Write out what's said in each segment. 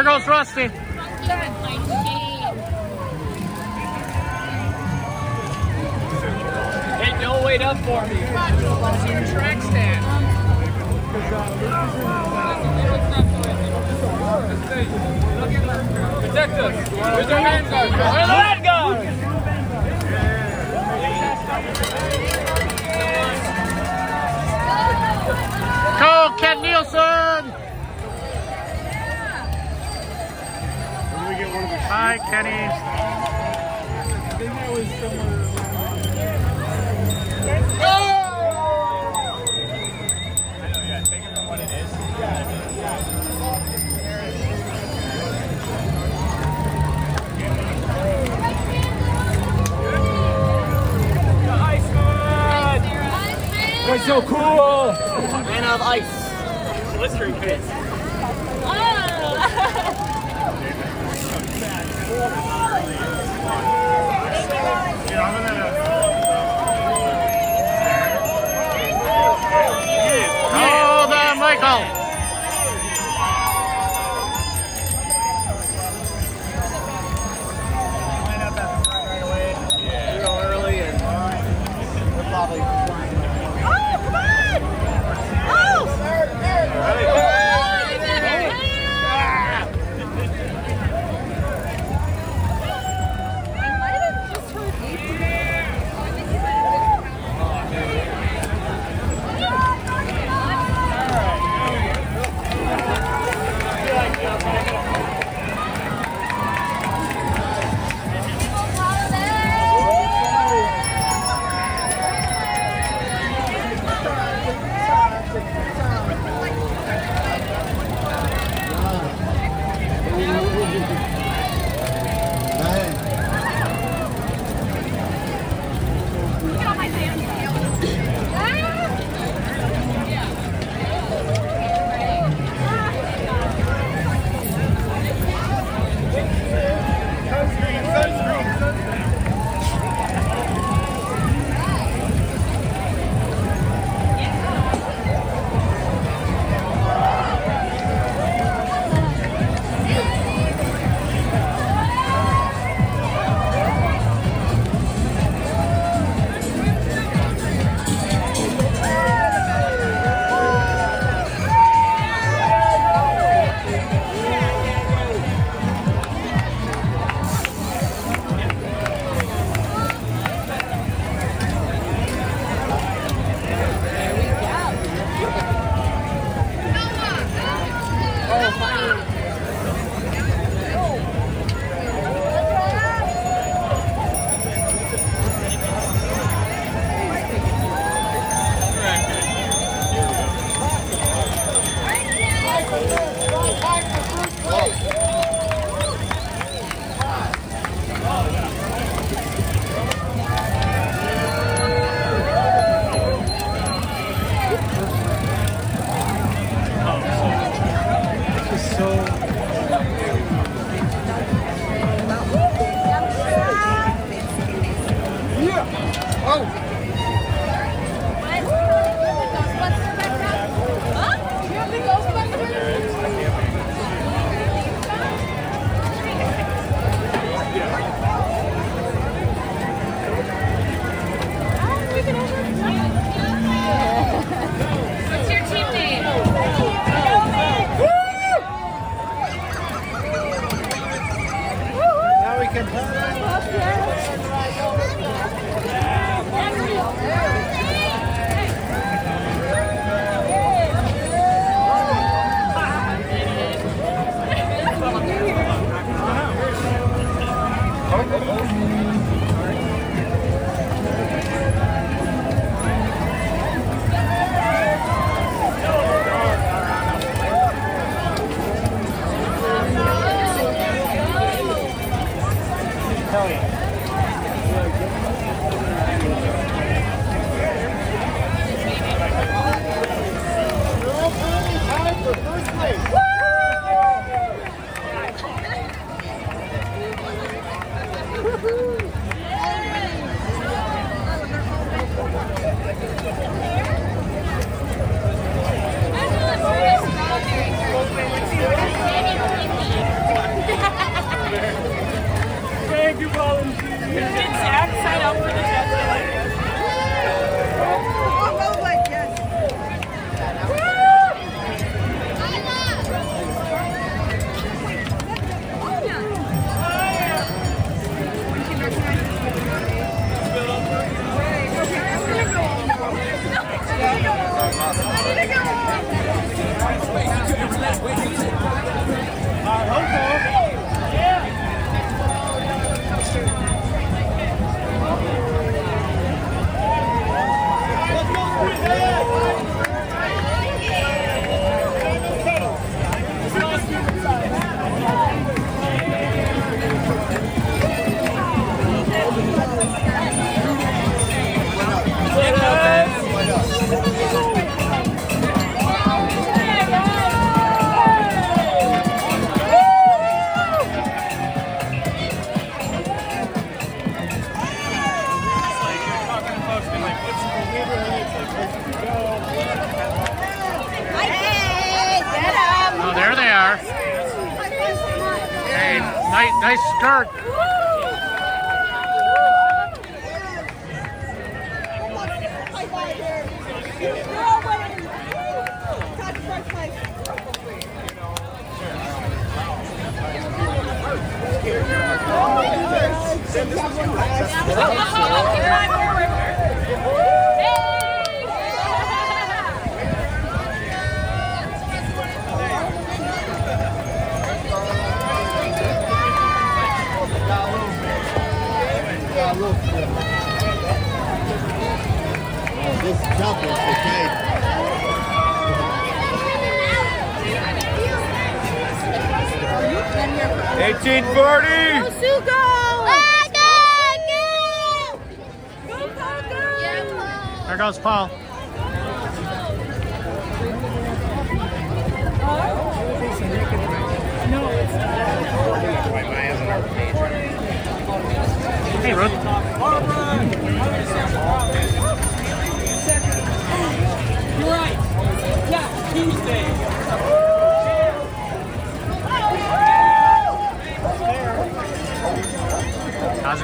There goes, Rusty.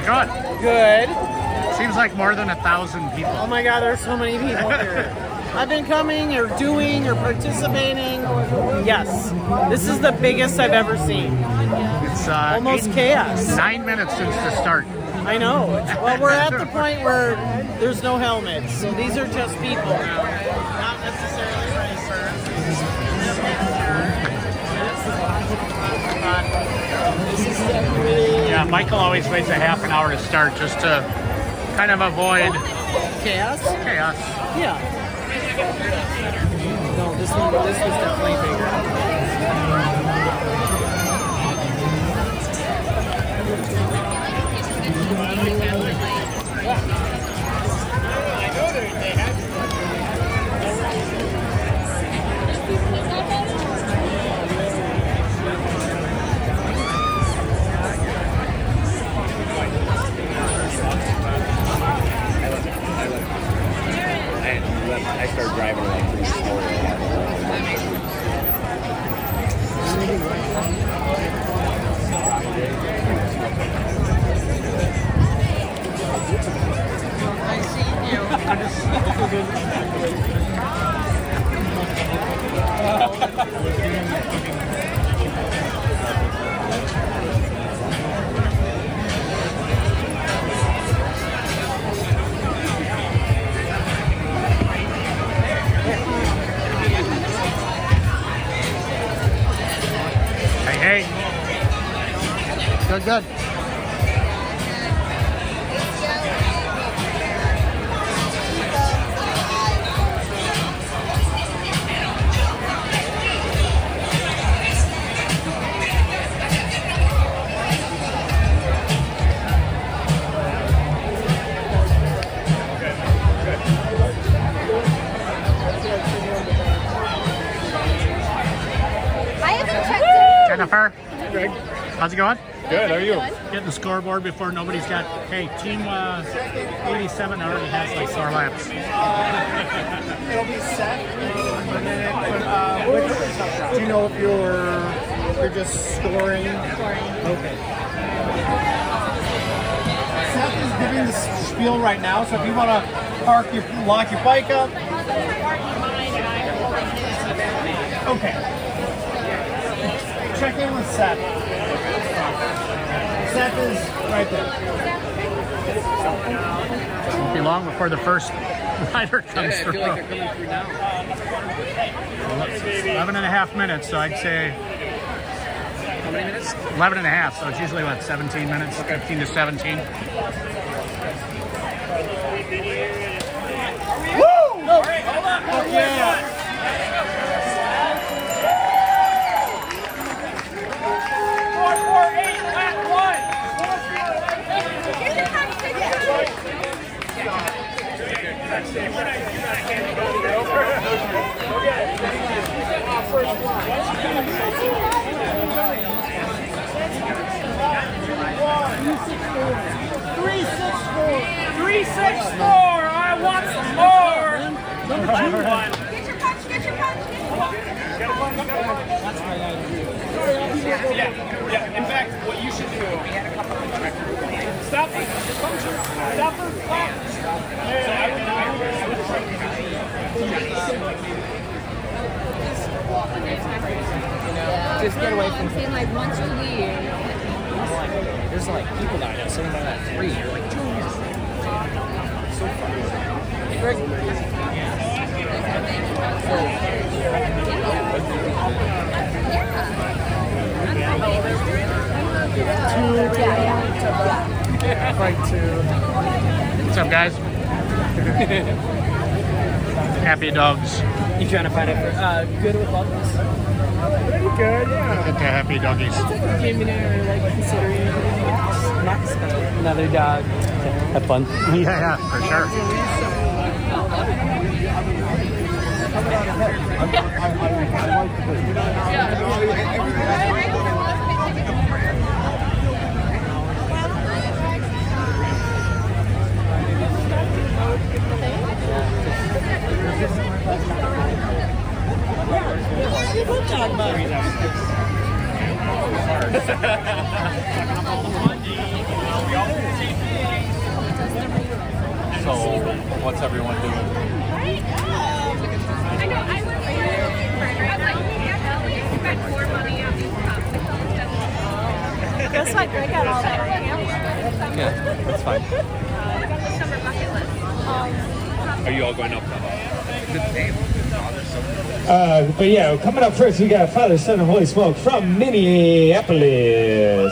Going? Good. Seems like more than a thousand people. Oh my God, there's so many people here. I've been coming or doing or participating. Yes, this is the biggest I've ever seen. It's uh, Almost eight- chaos. Nine minutes since the start. I know. Well, we're at the point where there's no helmets, so these are just people now, not necessarily racers. But this is definitely Yeah, Michael always waits a half an hour to start just to kind of avoid chaos. chaos. Yeah. No, this one, this was definitely bigger. I started driving like slow. I seen you. Good, good. I haven't checked it. Jennifer, how's it going? Good. How are you? Getting the scoreboard before nobody's got. Hey, team uh, 87 already has like four laps. It'll be set in a minute, but uh, which, do you know if you're you're just scoring? Okay. Seth is giving the spiel right now, so if you want to park your lock your bike up. Okay. Check in with Seth. Seth is right there. Won't be long before the first rider comes I through. feel like they're coming through now. 11 and a half minutes, so I'd say How many minutes? 11 and a half, so it's usually what, 17 minutes, 15 to 17. Three six four. I want some more. Number two. Get your punch, get your punch, get punch. Yeah, yeah. In fact, what you should do. Stop. Stop for stop. Just get away from. I'm saying like once you leave. There's like people that I know sitting by that tree. You're like, What's up, guys? Happy dogs. you trying to find it for uh, good with bugs? Pretty good, yeah. Get the happy doggies. Came in here like considering next another dog. Have fun. Yeah, yeah, for sure. So, what's everyone doing? I know. I would like was like, yeah, we spent more money on these cups. Just like I got all that on. Yeah, that's fine. Uh, summer bucket list. Are you all going up? Uh, but yeah, coming up first, we got Father, Son, and Holy Smoke from Minneapolis.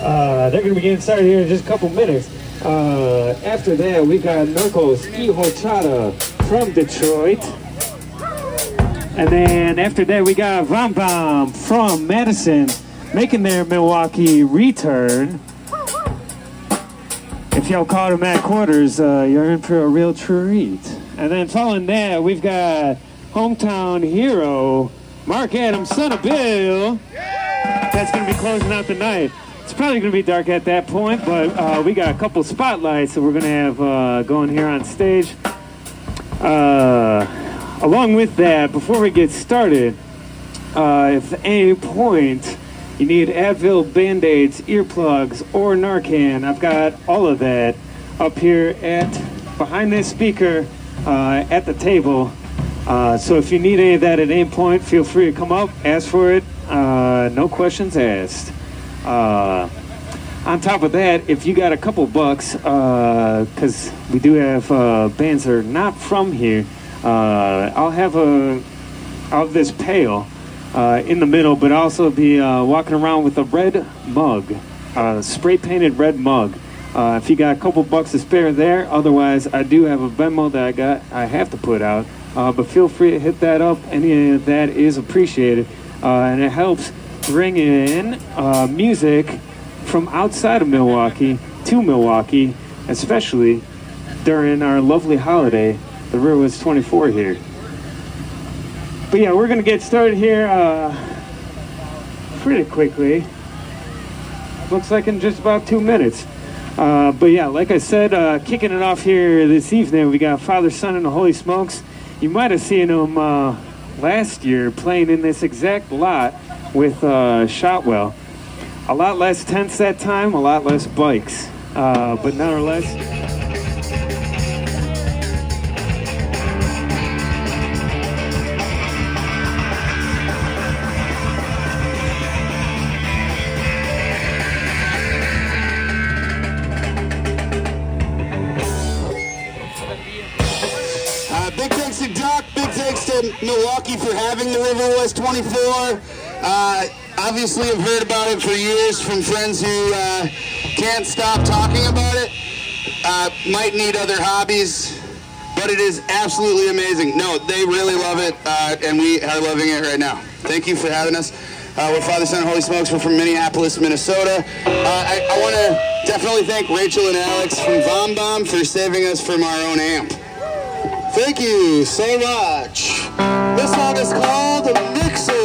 Uh, they're going to be getting started here in just a couple minutes. Uh, after that, we got Narcos y Horchata from Detroit. And then after that, we got Vom Vom from Madison making their Milwaukee return. If y'all caught them at quarters, uh, you're in for a real treat. And then following that, we've got hometown hero Mark Adams, son of Bill. That's going to be closing out the night. It's probably going to be dark at that point, but uh, we got a couple spotlights that we're going to have uh, going here on stage. Uh, along with that, before we get started, uh, if at any point you need Advil, Band-Aids, earplugs, or Narcan, I've got all of that up here at behind this speaker uh, at the table. Uh, so if you need any of that at any point, feel free to come up, ask for it. Uh, no questions asked. Uh, on top of that, if you got a couple bucks, because we do have uh, bands that are not from here, uh, I'll have a of this pail uh, in the middle, but also be uh, walking around with a red mug, uh, spray painted red mug. Uh, if you got a couple bucks to spare there, otherwise I do have a Venmo that I got I have to put out. Uh, but feel free to hit that up. Any of that is appreciated, uh, and it helps bring in uh, music from outside of Milwaukee to Milwaukee, especially during our lovely holiday, the was 24 here. But yeah, we're gonna get started here uh, pretty quickly. Looks like in just about two minutes. Uh, but yeah, like I said, uh, kicking it off here this evening, we got Father, Son, and the Holy Smokes. You might have seen them uh, last year playing in this exact lot with uh, Shotwell. A lot less tents that time, a lot less bikes, uh, but nonetheless. For having the River West 24. Uh, obviously, I've heard about it for years from friends who uh, can't stop talking about it. Uh, might need other hobbies, but it is absolutely amazing. No, they really love it, uh, and we are loving it right now. Thank you for having us. Uh, we're Father, Son, and Holy Smokes. We're from Minneapolis, Minnesota. Uh, I, I want to definitely thank Rachel and Alex from Vom Bomb for saving us from our own amp. Thank you so much. This song is called Mixers.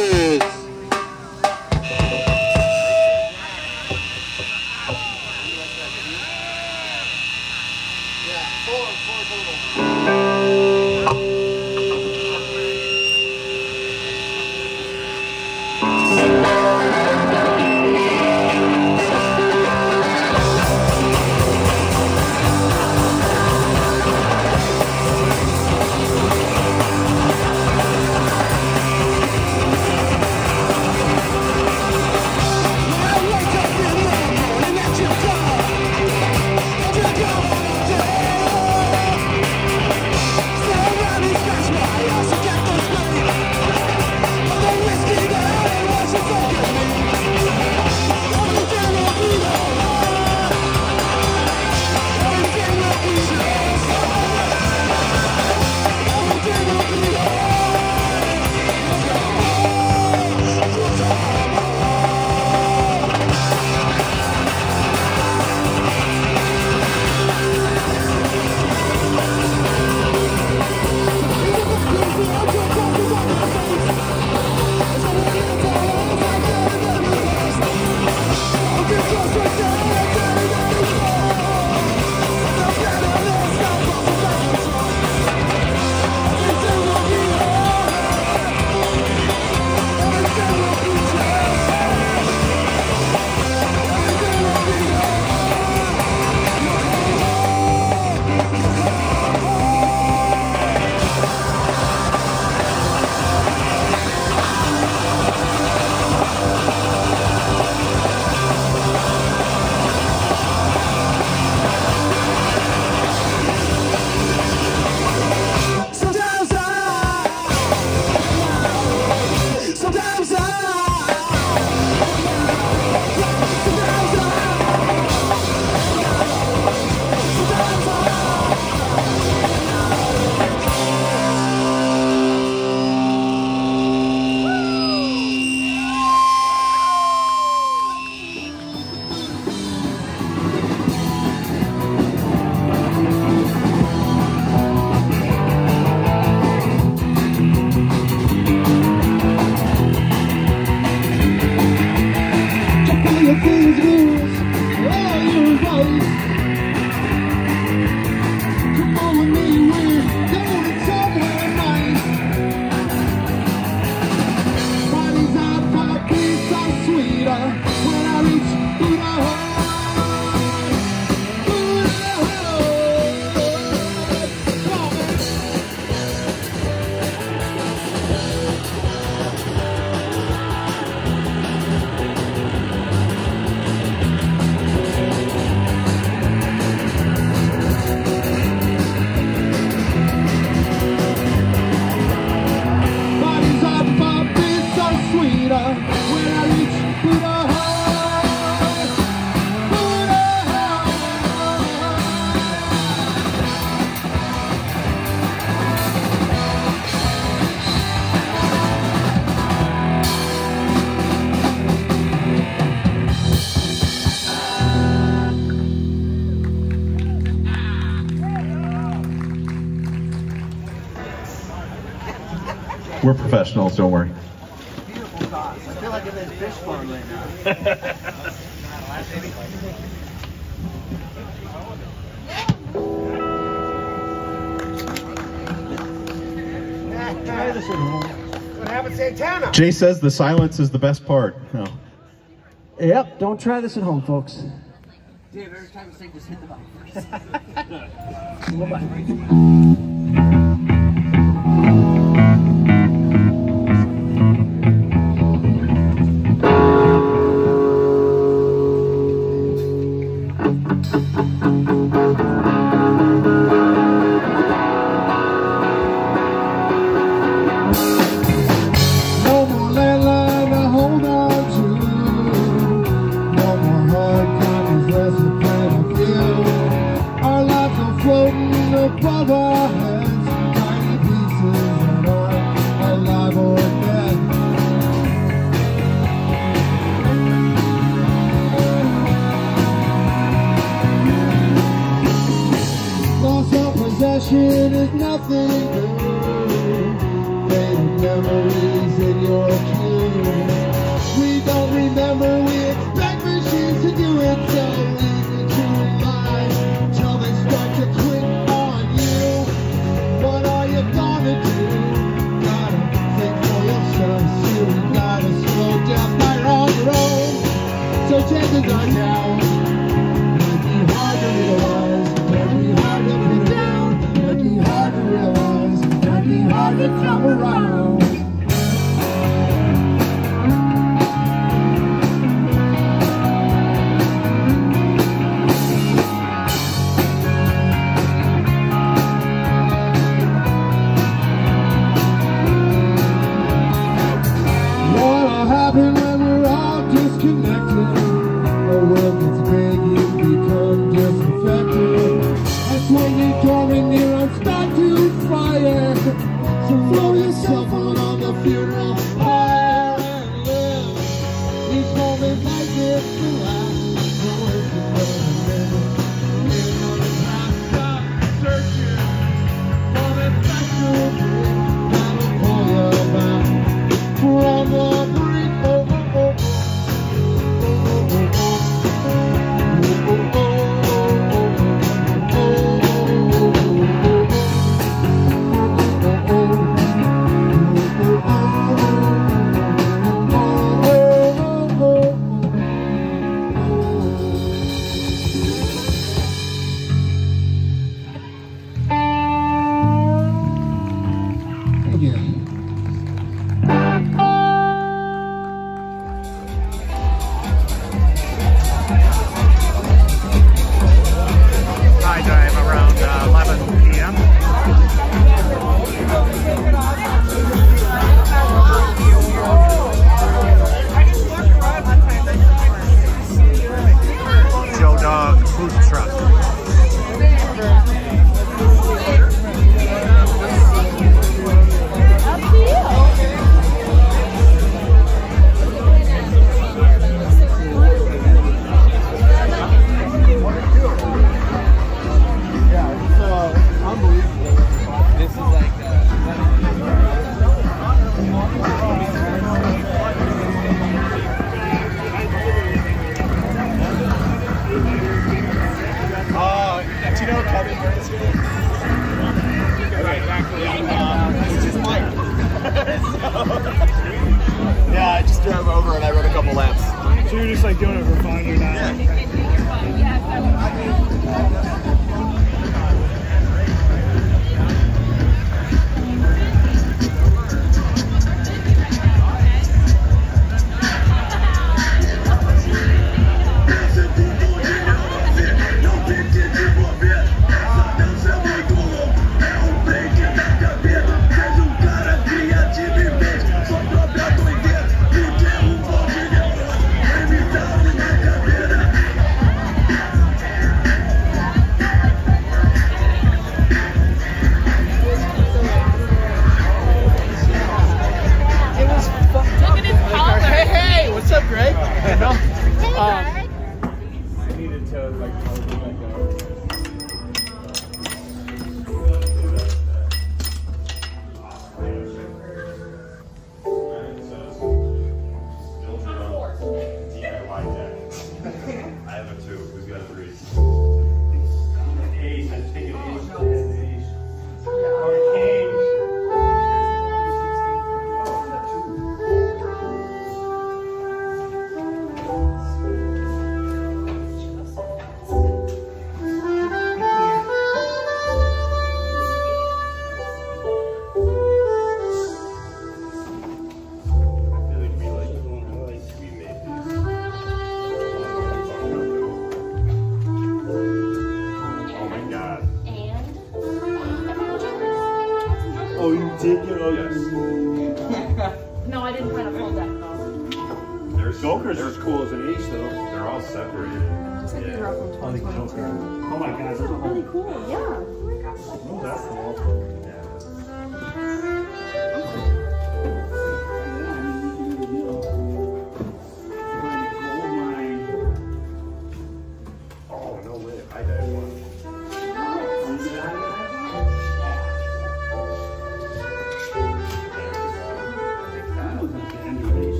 animals, don't worry. Beautiful thoughts. I feel like I'm in a fish farm right now. What happened, Jay says the silence is the best part. No. Yep, don't try this at home, folks. Dave, every time just hit the button first.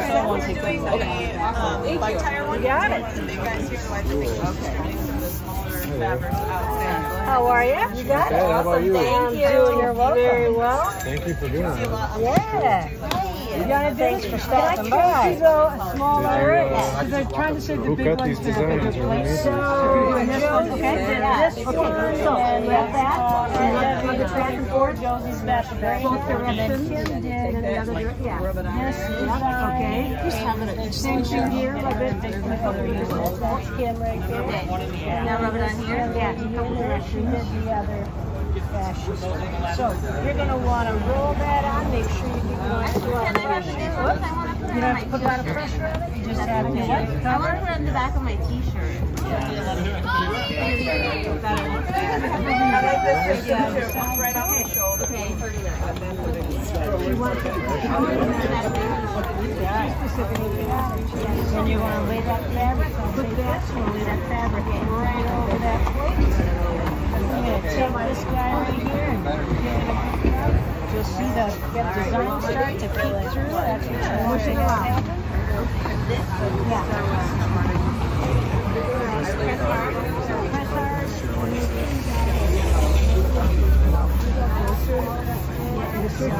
I still want to take things. Okay. Awesome. You got it. How are you? You got it. Good, how about you? Thank you. You're welcome. Very well. Thank you for doing that. Yeah. You gotta Thanks for stopping by. These are a small array. Because I'm trying to save Who cut these designs? Are amazing. So, you're doing this one, okay? This one, okay. So, we have that. Uh, and then we the back and forth. Josie's back and forth. Both directions. Kim did, and the other direction. Yeah. This is, okay. Just having it. Same thing here, a little bit. That's Kim right there. Now rub it on here? Yeah. She did the other fashion. So, you're gonna wanna roll that on, make sure you keep going slow. Can I have the new ones? I want to put it You don't have to put a lot of pressure on it, you just have to what? I want to put it on the back of my t-shirt. Okay. You want to want to lay that fabric, put that, lay that fabric right over that plate. This guy right here you'll see the design start to peek through. That's you to happen. Yeah, that's,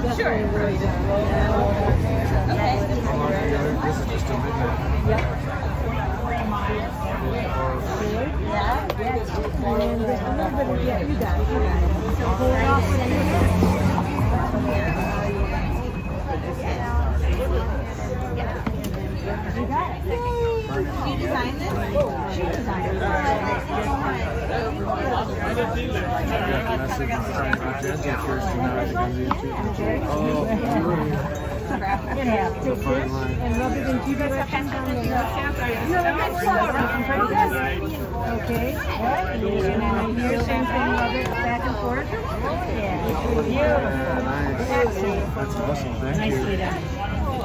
you sure midnight. Yeah, yeah, and a little bit of, yeah, you got it, you got it. So with your You got it. You designed this? She designed it. Message trying to get Jen's insurance. You're gonna do it. Oh, It has. And rub it into the direction down the left. You know, like Okay. And then here, same thing, rub it back and forth. Yeah. Beautiful. That's awesome. Thank Nicely you. done.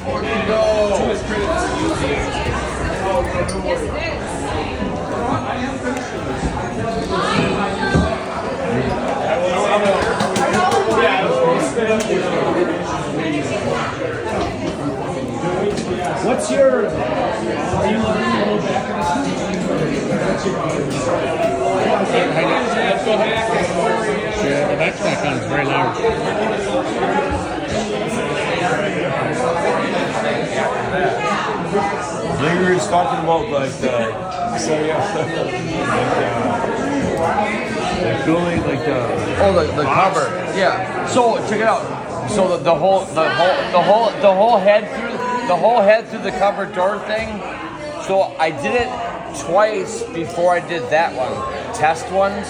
Genuinely does like screen your face awesome. Running the gauntlet. What's your? Are you learning a little back Yeah, the backpack on is very large. Think we just talking about like uh, so yeah, like, uh, building like the Oh, the, the cover. Yeah. So check it out. So the, the whole the whole the whole the whole head through the whole head through the covered door thing. So I did it twice before I did that one. Test ones.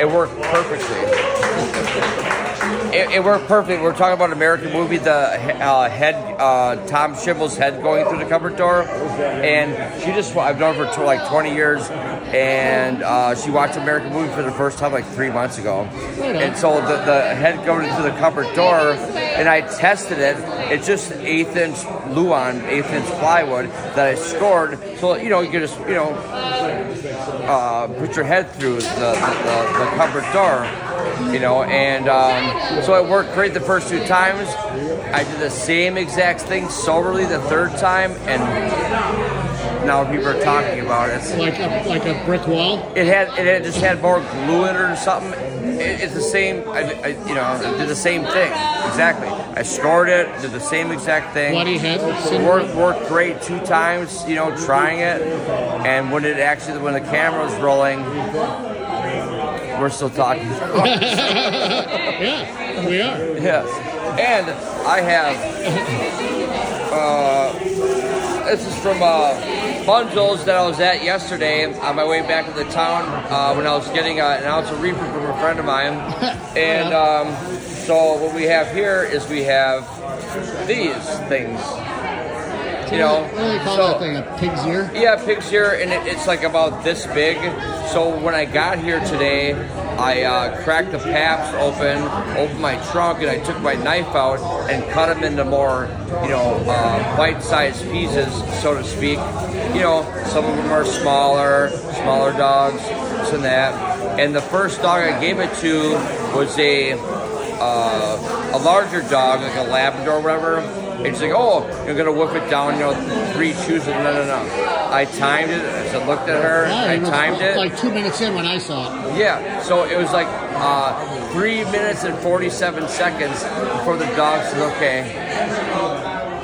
It worked perfectly. It, it worked perfect. We're talking about an American movie, the uh, head, uh, Tom Schimmel's head going through the cupboard door, and she just, I've known her for like 20 years, and uh, she watched American movie for the first time like three months ago, and so the, the head going into the cupboard door, and I tested it. It's just eighth inch Luan, eighth inch plywood that I scored, so you know you can just you know uh, put your head through the, the, the, cupboard door, you know, and um, so it worked great the first two times. I did the same exact thing soberly the third time, and now people are talking about it. It's Like a like a brick wall. it had it had just had more glue in it or something. It, it's the same. I, I, you know, I did the same thing exactly. I scored it, did the same exact thing. Bloody head? Worked worked great two times. You know, trying it, and when it actually when the camera was rolling, we're still talking. yeah, we are. Yes, and I have. Uh, this is from uh, Bunzel's that I was at yesterday on my way back to the town uh, when I was getting uh, an ounce of reefer from a friend of mine. And um, so what we have here is we have these things. You know, What do they call so- that thing? A pig's ear? yeah, pig's ear, and it, it's like about this big. So when I got here today, I uh, cracked the paps open, opened my trunk, and I took my knife out and cut them into more, you know, uh, bite-sized pieces, so to speak. You know, some of them are smaller, smaller dogs, this and that. And the first dog I gave it to was a uh, a larger dog, like a Labrador or whatever. And she's like, oh, you're gonna whip it down, you know, three chews. No, no, no. I timed it. I said, looked at her. Yeah, I it was timed it. Like two minutes in when I saw it. Yeah, so it was like uh, three minutes and 47 seconds before the dog said, okay.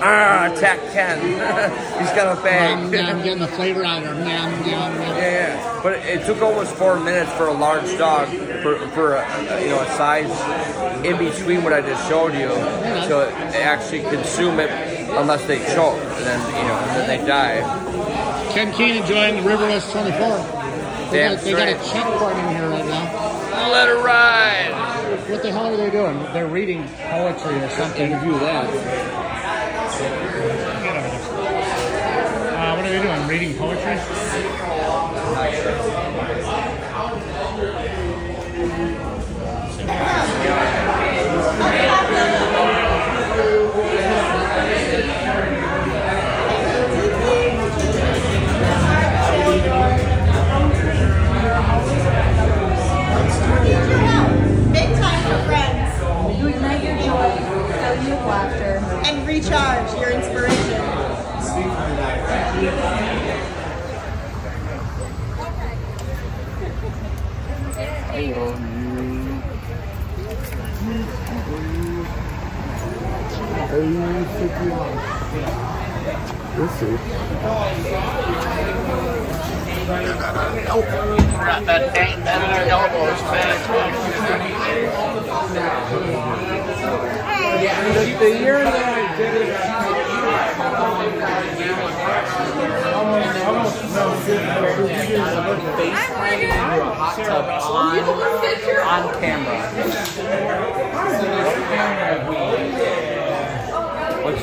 Ah, attack Ken. He's got a bag. I'm, I'm getting the flavor out of him. Nom. Yeah, yeah. But it took almost four minutes for a large dog, for, for a, a, you know, a size in between what I just showed you, to actually consume it unless they choke, and then, you know, and then they die. Ken Keen enjoying the Riverwest 24. They, Damn got, they got a straight. checkpoint in here right now. Let it ride. What the hell are they doing? They're reading poetry or something. Interview that. Uh, what are they doing? Reading poetry?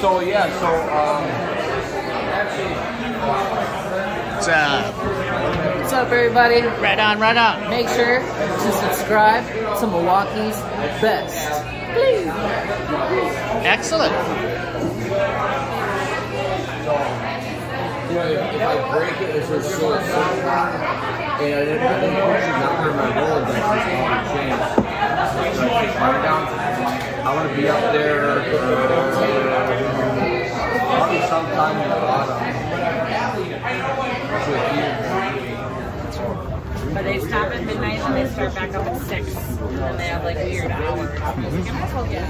So yeah, so um, What's up? What's up, everybody? Right on, right on. Make sure to subscribe to Milwaukee's Best. Please. Excellent. you know, if, if I break it, it's just so simple. And I didn't, I didn't put your number in my Rolodex, it's all the change. So I take mine down. I want to be up there uh, probably sometime in the autumn. But they stop at midnight and they start back up at six. And they have like weird hours. I might as well get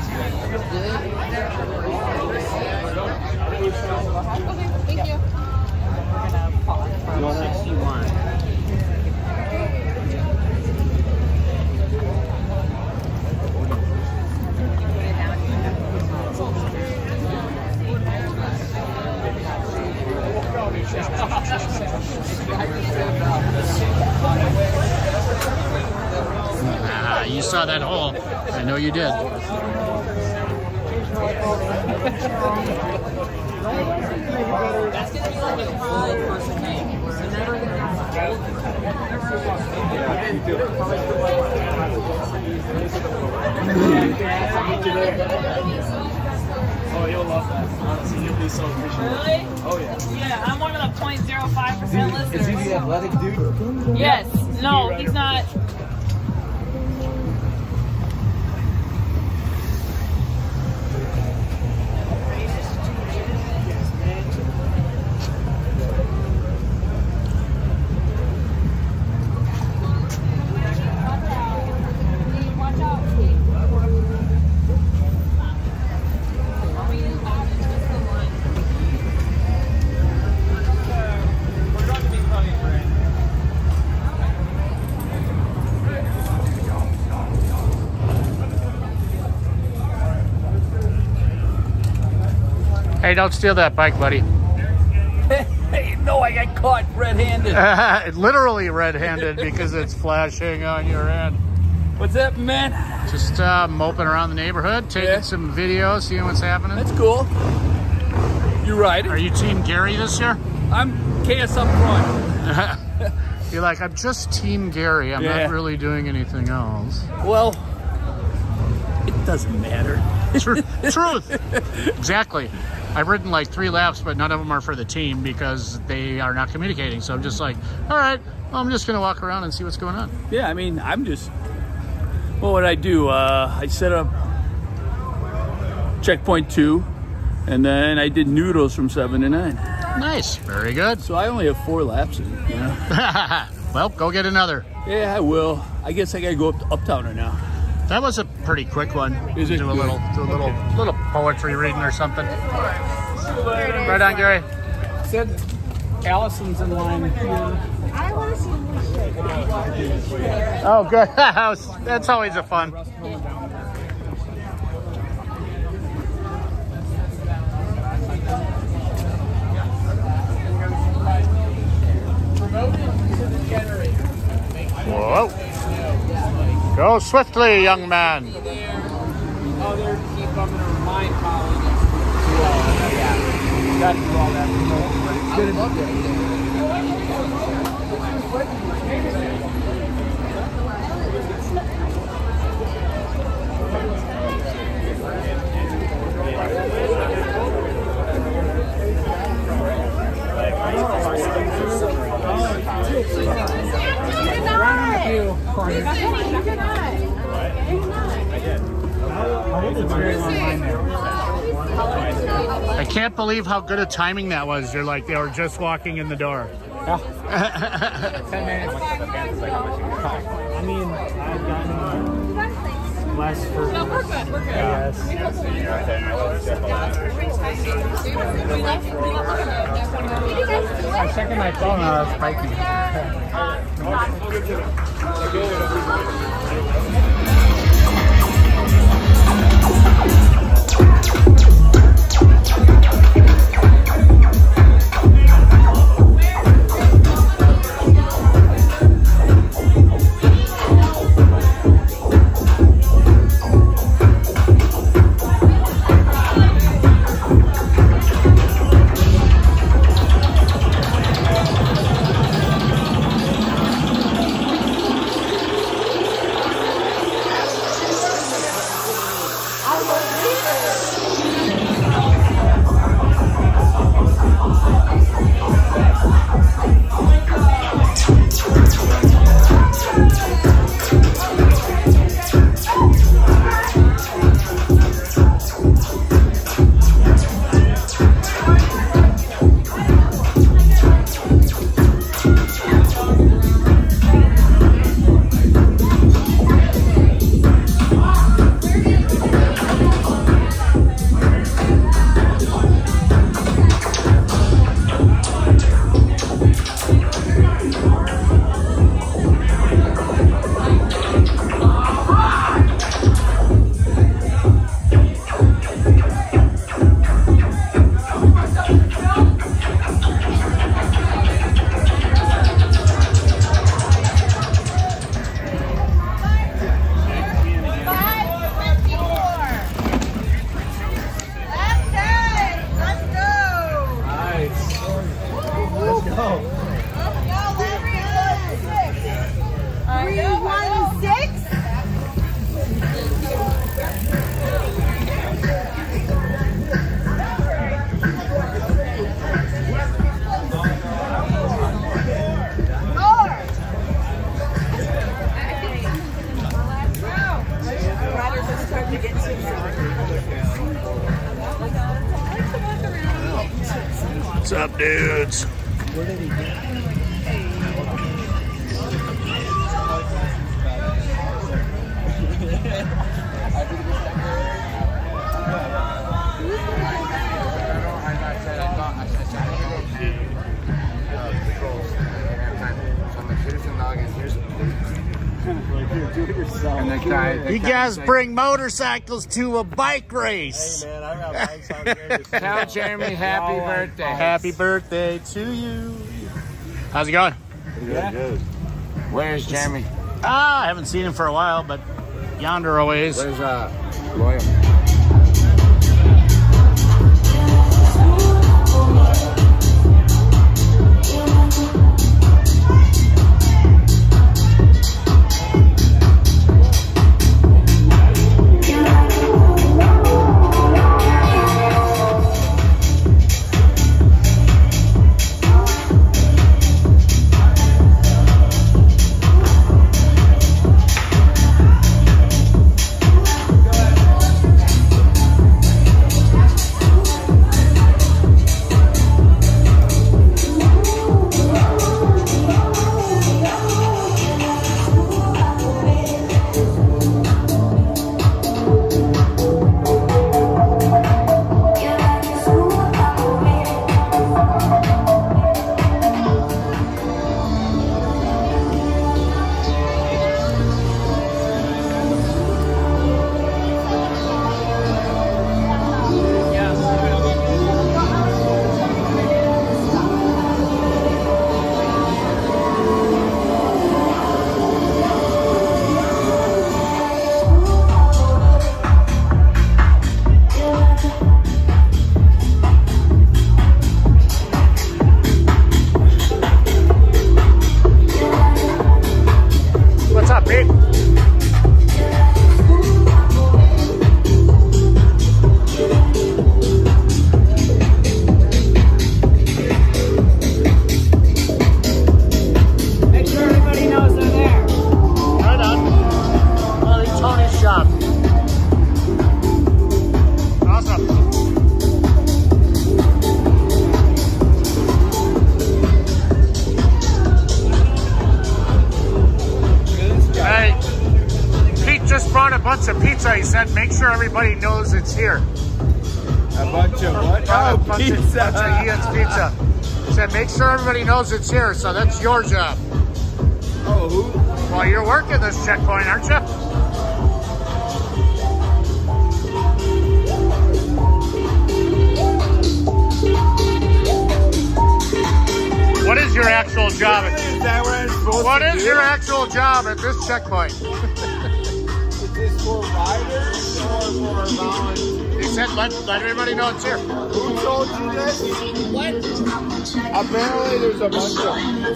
Okay, thank you. We're gonna pause. 61. Ah, you saw that hole. I know you did. That's gonna be like a five person game. So never oh, you'll love that. Honestly, you'll be so appreciative. Really? Oh, yeah. Yeah, I'm one of the 0.05% listeners. Is he the athletic dude? Yes. No, he's not. Don't steal that bike, buddy. No, I got caught red-handed. Literally red-handed because it's flashing on your end. What's up, man? Just uh, moping around the neighborhood, taking Yeah. some videos, seeing what's happening. That's cool. You're right. Are you Team Gary this year? I'm KS up front. You're like, I'm just Team Gary. I'm Yeah. not really doing anything else. Well, it doesn't matter. Tru- Truth. exactly. I've ridden like three laps, but none of them are for the team because they are not communicating. So I'm just like, all right, well, I'm just going to walk around and see what's going on. Yeah, I mean, I'm just. What would I do? Uh, I set up checkpoint two, and then I did noodles from seven to nine. Nice. Very good. So I only have four laps. In, you know? well, go get another. Yeah, I will. I guess I gotta go up to Uptowner now. That was a pretty quick one. Is it do a good? little, do a little, little poetry reading or something. Right on, Gary. Said Allison's in line here. I want to see this. Oh, good. That's always a fun. Whoa. Go swiftly, young man. Other keep up in her. Yeah. Got to do all that but it's gonna be good. I can't believe how good a timing that was. You're like, they were just walking in the door. Ten minutes. I mean, I've gotten less for. No, we're good. We're good. Yes. We hope we'll be good. We left. guys said- bring motorcycles to a bike race. man, I got bikes out there. Tell Jeremy happy birthday. Happy birthday to you. How's it going? Yeah. Good. Where's Jeremy? Ah, I haven't seen him for a while, but yonder always. ways. Where's uh Loyal? bunch of pizza. He said, make sure everybody knows it's here. A bunch of what? Oh, a bunch of, pizza. bunch of Ian's pizza. He said, make sure everybody knows it's here. So that's your job. Oh, who? Well, you're working this checkpoint, aren't you? What is your actual job? Is what I'm supposed What to is your actual job at this checkpoint? Is for riders or for volunteers? He said, let, let everybody know it's here. Who told you this? What? Apparently there's a bunch of... I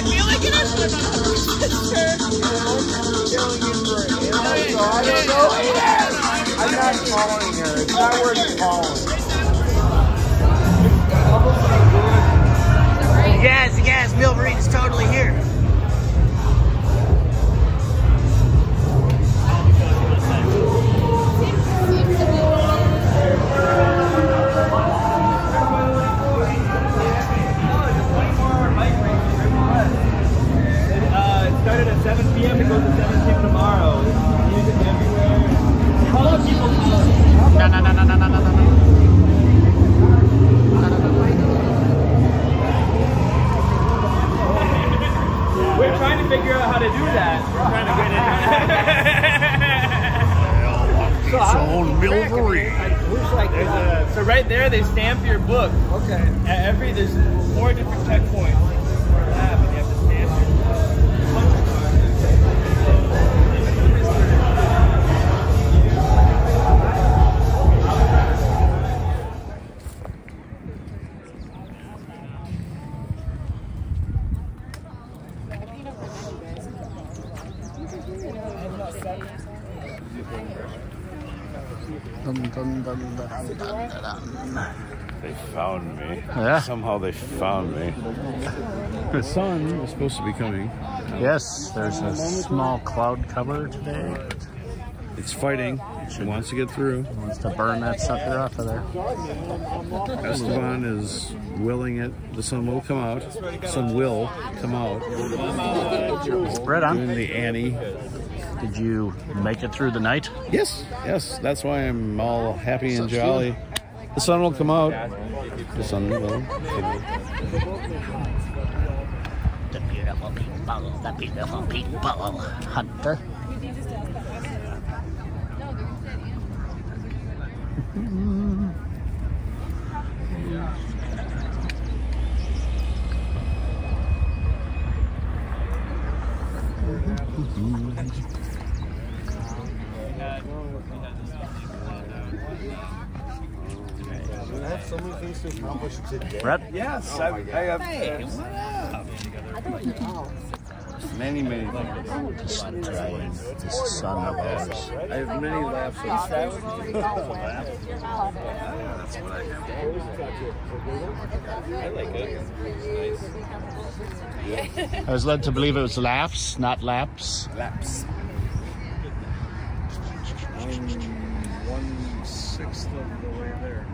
feel like it is So I don't know. I'm not following her. It's not worth following. Music everywhere. How about people No, no, no, no, no, no, no, no. We're trying to figure out how to do that. We're trying to get it. so how own Milvery. Like, uh, so right there, they stamp your book. Okay. At every, there's four different checkpoints. Dun, dun, dun. They found me. Yeah. Somehow they found me. The sun was supposed to be coming. Yes, there's a small cloud cover today. It's fighting. It wants to get through. Wants to burn that sucker off of there. Esteban is willing it. The sun will come out. Sun will come out. Right on. Doing the Annie. Did you make it through the night? Yes, yes. That's why I'm all happy and jolly. The sun will come out. The sun will come out. The beautiful people, the beautiful people. Hunter. I have so many things to accomplish today. Brett? Yes, I, I have uh, many, many things. This son of ours. I have many laps. I like it. I was led to believe it was laughs, not laps. Laps. I'm one sixth of the way there.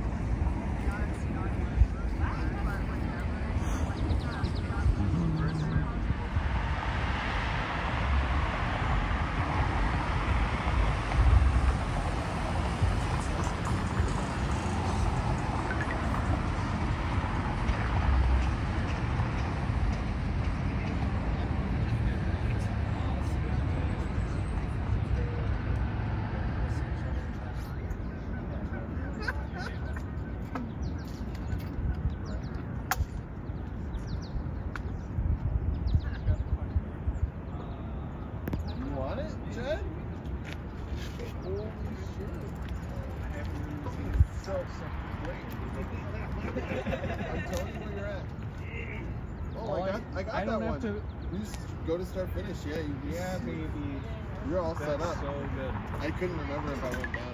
You want it, Jed? Holy shit. So, so great. I'm telling you where you're at. Oh, I got, I got I that don't have one. To- You just go to start finish. Yeah, you just, Yeah, baby. You're all set up. so good. I couldn't remember if I went down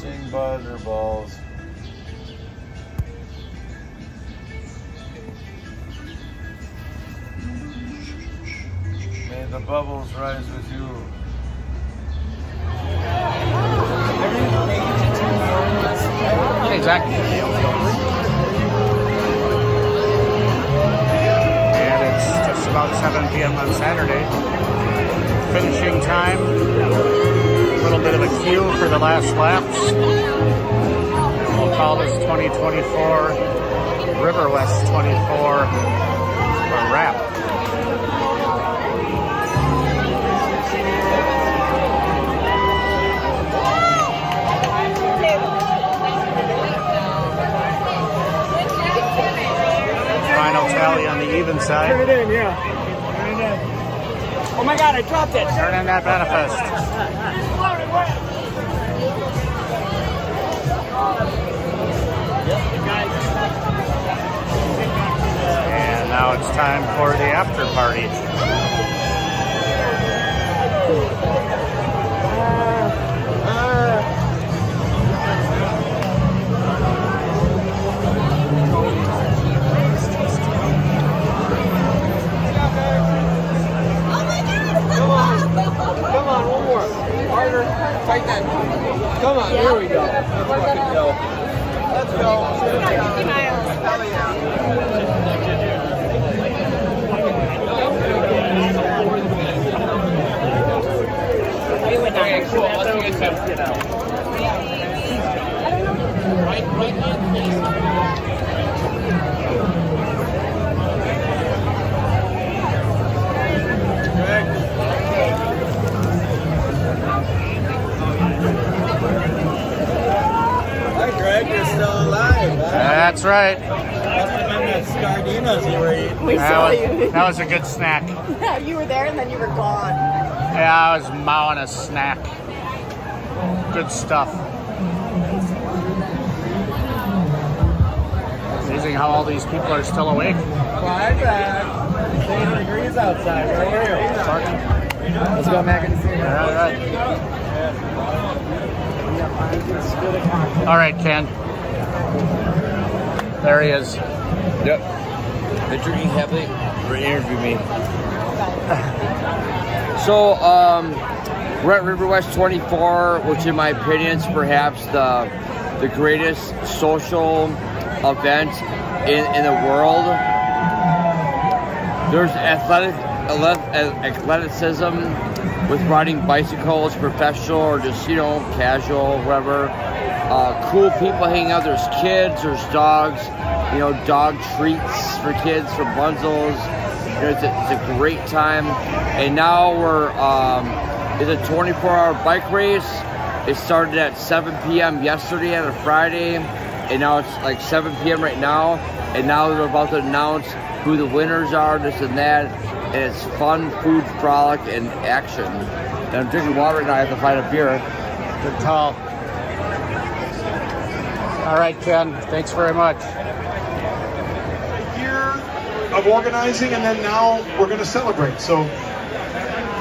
chasing butterballs. May the bubbles rise with you. Exactly. And it's just about 7 p.m. on Saturday. Finishing time. For the last laps. We'll call this 2024 River West 24 a wrap. Final tally on the even side. Turn it in, yeah. Turn it in. Oh my god, I dropped it. Turn in that manifest. And now it's time for the after party. Come on. Come on, one more. Harder. Tighten that. Come on, there we go. Let's fucking go. Let's go. Hell. Okay, cool. Let's get. Right, right Hi, Greg. You're still alive. Huh? That's right. Must have been that Scardinos you were eating. We that, was, you. that was a good snack. you were there and then you were gone. Yeah, I was mowing a snack. Good stuff. Amazing how all these people are still awake. Fly back. 80 degrees outside. Where are you? Let's go, Mac. All right. All right, Ken. There he is. Yep. They're drinking heavily. Interview me. so, um, we're at River West 24, which in my opinion is perhaps the the greatest social event in, in the world. There's athletic athleticism with riding bicycles, professional or just you know casual, whatever. Uh, cool people hanging out. There's kids. There's dogs. You know, dog treats for kids for Bunzels. You know, it's, a, it's a great time. And now we're um, it's a 24-hour bike race. It started at 7 p.m. yesterday on a Friday, and now it's like 7 p.m. right now. And now they're about to announce who the winners are, this and that. And it's fun, food, frolic, and action. And I'm drinking water now. I have to find a beer. Good call. All right, Ken. Thanks very much. A year of organizing, and then now we're going to celebrate. So,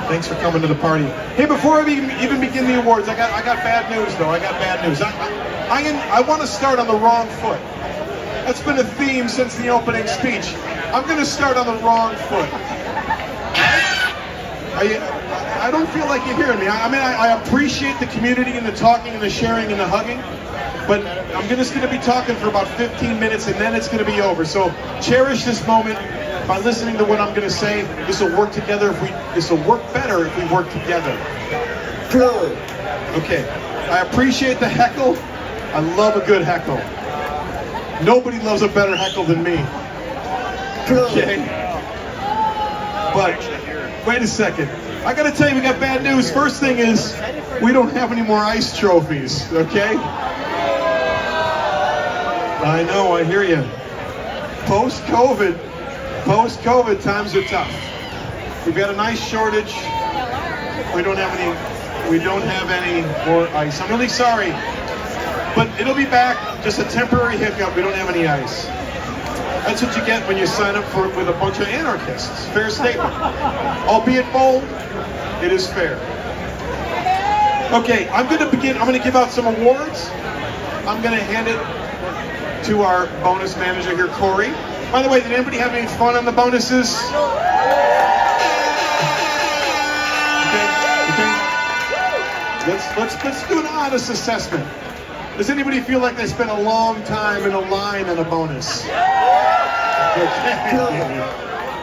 thanks for coming to the party. Hey, before I even begin the awards, I got I got bad news though. I got bad news. I I, I, I want to start on the wrong foot. That's been a theme since the opening speech. I'm going to start on the wrong foot. I, I don't feel like you're hearing me. I, I mean, I, I appreciate the community and the talking and the sharing and the hugging, but I'm just going to be talking for about 15 minutes and then it's going to be over. So cherish this moment by listening to what I'm going to say. This will work together if we. This will work better if we work together. Good. Okay. I appreciate the heckle. I love a good heckle. Nobody loves a better heckle than me. Okay. But wait a second. I gotta tell you, we got bad news. First thing is, we don't have any more ice trophies, okay? I know, I hear you. Post COVID, post COVID, times are tough. We've got a nice shortage. We don't have any, we don't have any more ice. I'm really sorry. But it'll be back, just a temporary hiccup. We don't have any ice. That's what you get when you sign up for with a bunch of anarchists. Fair statement. Albeit bold, it is fair. Okay, I'm going to begin. I'm going to give out some awards. I'm going to hand it to our bonus manager here, Corey. By the way, did anybody have any fun on the bonuses? Let's let's let's do an honest assessment. Does anybody feel like they spent a long time in a line on a bonus? Okay.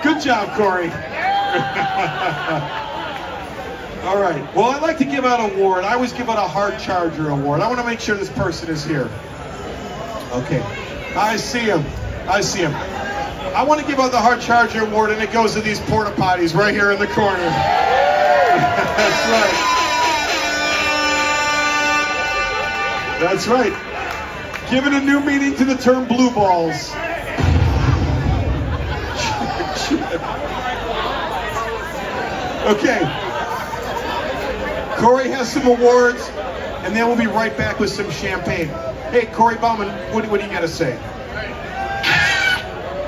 Good job, Corey. All right. Well, I'd like to give out an award. I always give out a hard charger award. I want to make sure this person is here. Okay. I see him. I see him. I want to give out the hard charger award, and it goes to these porta potties right here in the corner. That's right. That's right. Giving a new meaning to the term blue balls. okay. Corey has some awards, and then we'll be right back with some champagne. Hey, Corey Baumann, what, what do you got to say?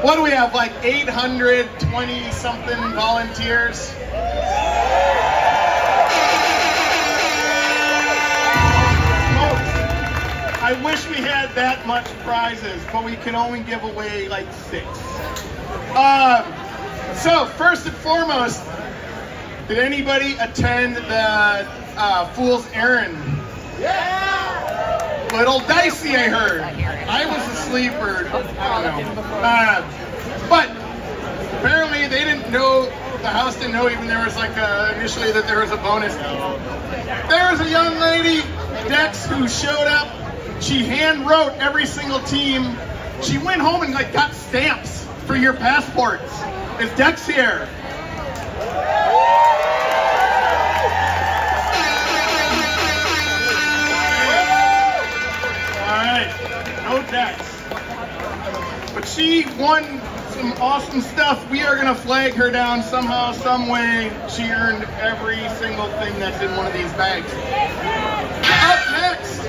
What do we have, like 820 something volunteers? I wish we had that much prizes, but we can only give away like six. Um, so first and foremost, did anybody attend the uh, Fool's Errand? Yeah. Little dicey, I heard. I was don't know. Uh, but apparently they didn't know. The house didn't know even there was like a, initially that there was a bonus. There was a young lady, Dex, who showed up she hand wrote every single team. She went home and like got stamps for your passports. Is Dex here? No But she won some awesome stuff. We are gonna flag her down somehow, some way. She earned every single thing that's in one of these bags. Up next,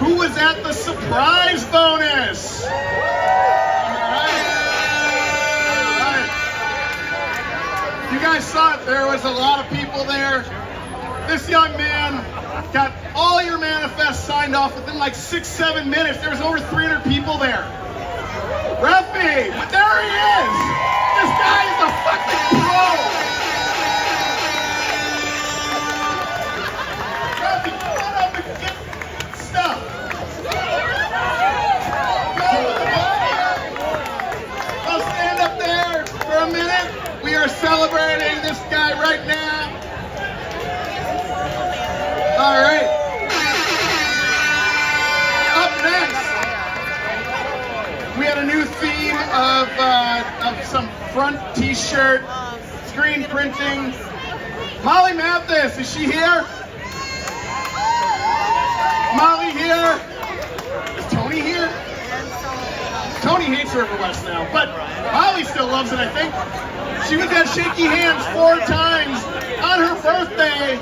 who was at the surprise bonus? You guys saw it. There was a lot of people there. This young man all your manifests signed off within like six, seven minutes. There was over 300 people there. Ruffy, but there he is. This guy is a fucking pro. Ruffy, come up and get stuff. I'll stand up there for a minute. We are celebrating this guy right now. All right. Of, uh, of some front t-shirt, screen printing. Molly Mathis, is she here? Molly here? Is Tony here? Tony hates River West now, but Molly still loves it, I think. She was at Shaky Hands four times on her birthday,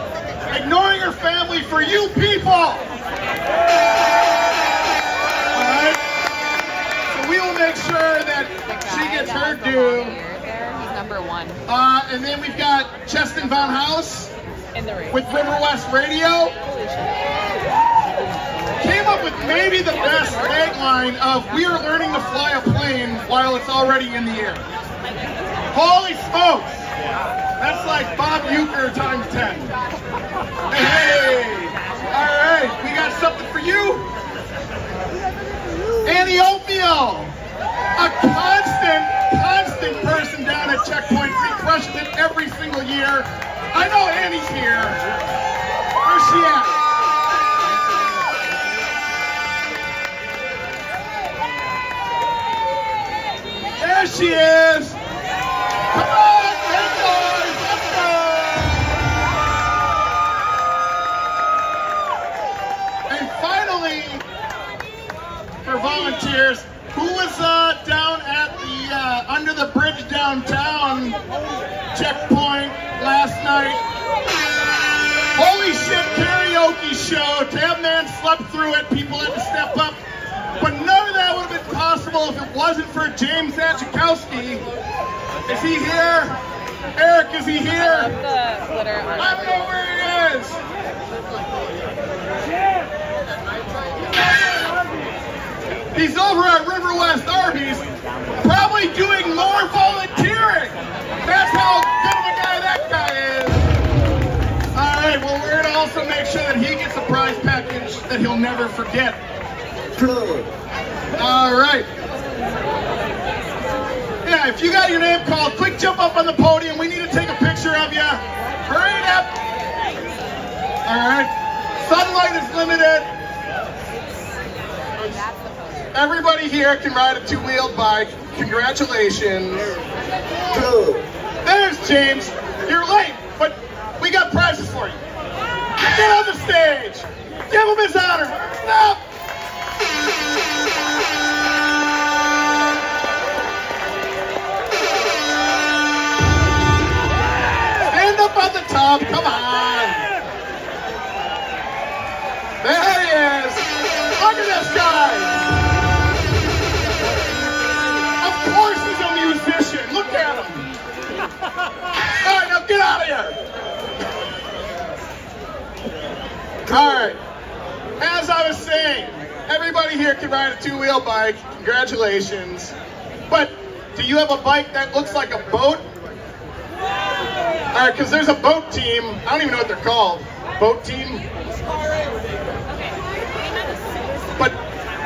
ignoring her family for you people. Make sure that she gets her due. He's number one. Uh, and then we've got Cheston Von House In the race. with River West Radio. Came up with maybe the best tagline of "We are learning to fly a plane while it's already in the air." Holy smokes! That's like Bob Uecker times ten. Hey! All right, we got something for you. Annie Oatmeal, a constant, constant person down at Checkpoint. Free crushes it every single year. I know Annie's here. Where's she at? There she is.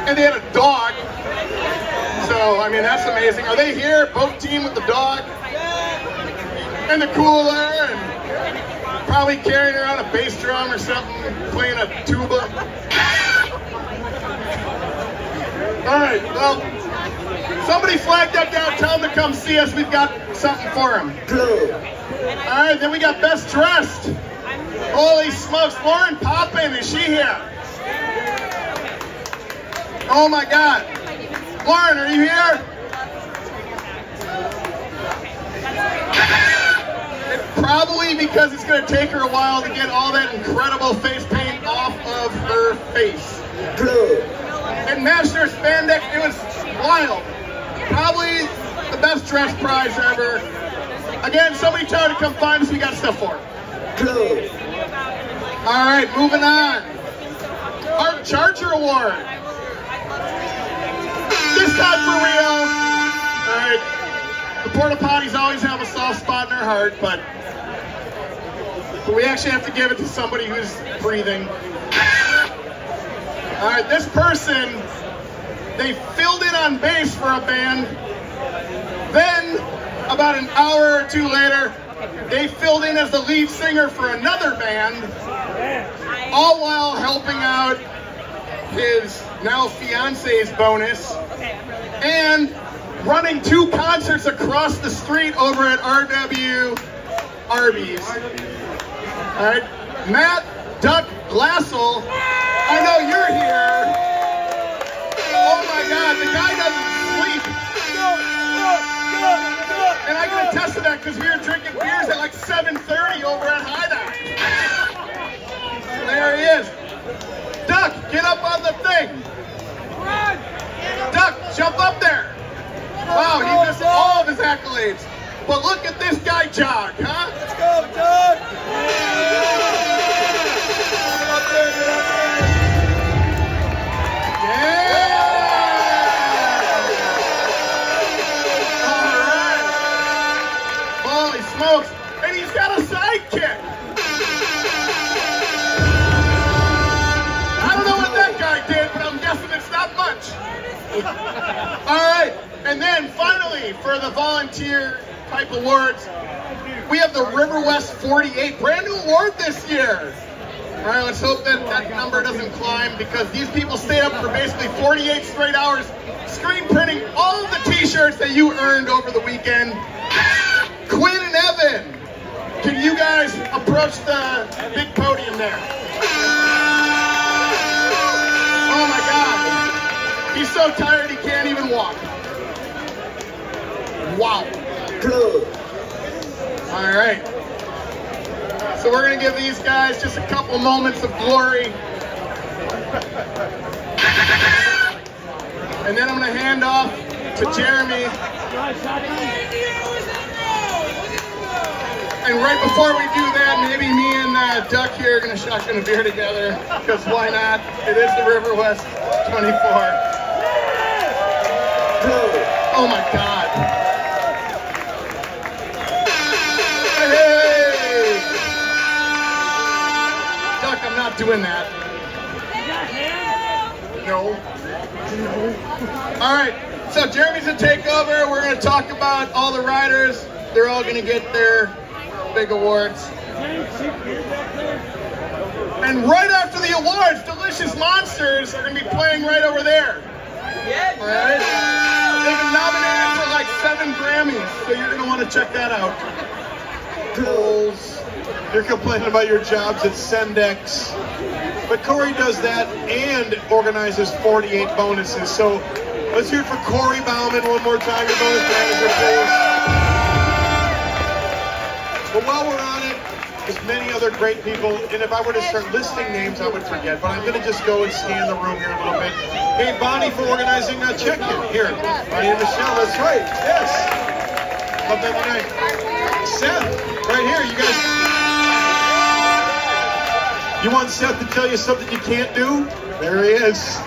And they had a dog. So I mean that's amazing. Are they here? Boat team with the dog and the cooler and probably carrying around a bass drum or something, playing a tuba. All right, well, somebody flag that down. Tell them to come see us. We've got something for them. All right, then we got best dressed. Holy smokes, Lauren Poppin, is she here? Oh my God. Lauren, are you here? Probably because it's going to take her a while to get all that incredible face paint off of her face. And Master Spandex, it was wild. Probably the best dress prize ever. Again, somebody tell her to come find us. We got stuff for her. All right, moving on. Our Charger Award. This time for real. All right. The porta potties always have a soft spot in our heart, but, but we actually have to give it to somebody who's breathing. All right, this person, they filled in on bass for a band. Then, about an hour or two later, they filled in as the lead singer for another band, all while helping out his now fiance's bonus, and running two concerts across the street over at RW Arby's. All right, Matt Duck Glassel, I know you're here. Oh my God, the guy doesn't sleep. And I can attest to that because we were drinking beers at like 7.30 over at Hideout. There he is. Duck, get up on the thing. Duck, jump up there. Wow, he missed all of his accolades. But look at this guy jog, huh? Let's go, Doug! All right, and then finally, for the volunteer type awards, we have the River West 48, brand new award this year. All right, let's hope that that number doesn't climb because these people stayed up for basically 48 straight hours screen printing all the t-shirts that you earned over the weekend. Quinn and Evan, can you guys approach the big podium there? Oh my God. He's so tired Wow. All right. So we're going to give these guys just a couple moments of glory. And then I'm going to hand off to Jeremy. And right before we do that, maybe me and uh, Duck here are going to shotgun a beer together, because why not? It is the River West 24. Oh my God. Hey! Duck, I'm not doing that. No. All right. So Jeremy's gonna take over. We're gonna talk about all the riders. They're all gonna get their big awards. And right after the awards, Delicious Monsters are gonna be playing right over there. All right. They've been nominated for like seven Grammys, so you're gonna want to check that out. Goals. You're complaining about your jobs at Sendex. But Corey does that and organizes 48 bonuses. So let's hear it for Corey Baumann one more time, your bonus manager, please. But while we're on it, there's many other great people, and if I were to start listing names, I would forget. But I'm going to just go and scan the room here a little bit. Hey, Bonnie, for organizing a check-in. Here, Bonnie and Michelle, that's right. Yes. Love that tonight. Seth, right here, you guys. You want Seth to tell you something you can't do? There he is.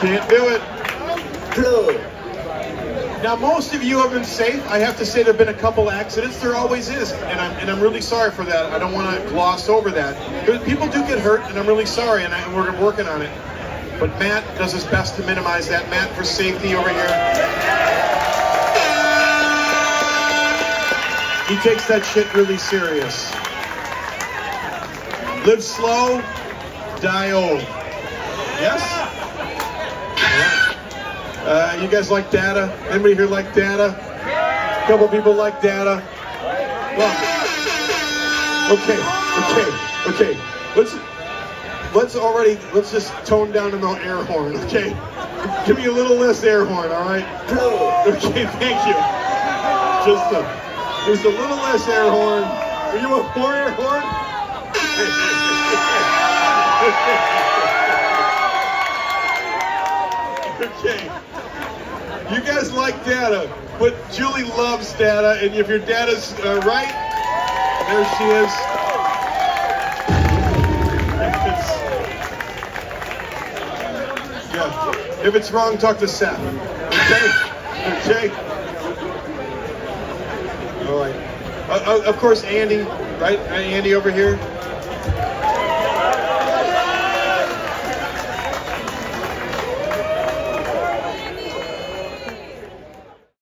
Can't do it. Now, most of you have been safe. I have to say there have been a couple accidents. There always is, and I'm, and I'm really sorry for that. I don't want to gloss over that. People do get hurt, and I'm really sorry, and, I, and we're working on it. But Matt does his best to minimize that. Matt for safety over here. He takes that shit really serious. Live slow, die old. Yes? Uh, you guys like data? Anybody here like data? A couple people like data. Well, okay, okay, okay. Let's let's already let's just tone down the air horn. Okay, give me a little less air horn. All right. Okay, thank you. Just a, just a little less air horn. Are you a more air horn? okay. You guys like data, but Julie loves data, and if your data's uh, right, there she is. It's- yeah. If it's wrong, talk to Seth. Okay? Okay? All right. Uh, uh, of course, Andy, right? Uh, Andy over here.